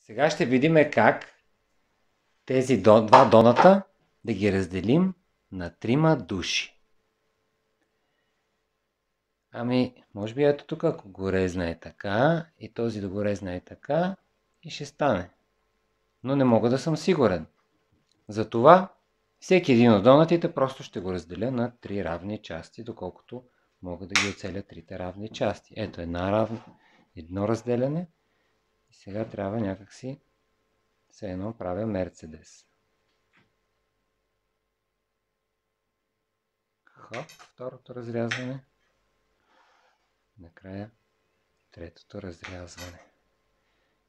Сега ще видим как тези два доната да ги разделим на трима души. Ами, може би ето тук, ако го е така, и този да го резна е така, и ще стане. Но не мога да съм сигурен. Затова всеки един от донатите просто ще го разделя на три равни части, доколкото мога да ги оцеля трите равни части. Ето една равна, едно разделяне. И сега трябва някакси все едно правя Мерцедес. Хоп, второто разрязване. Накрая третото разрязване.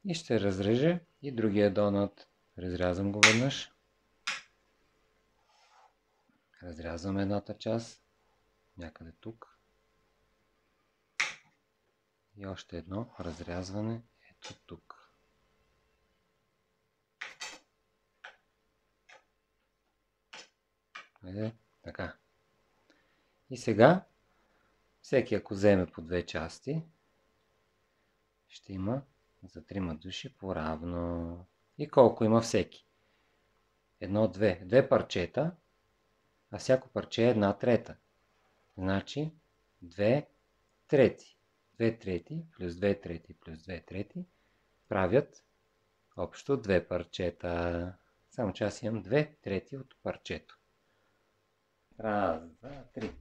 И ще разрежа и другия донат. Разрязвам го веднъж. Разрязвам едната част. Някъде тук. И още едно разрязване ето тук. Е, така. И сега, всеки ако вземе по две части, ще има за трима души по-равно. И колко има всеки? Едно, две. Две парчета, а всяко парче е една трета. Значи, две трети. 2 трети плюс 2 трети плюс 2 трети правят общо две парчета. Само че аз имам 2 трети от парчето. Раз, два, три.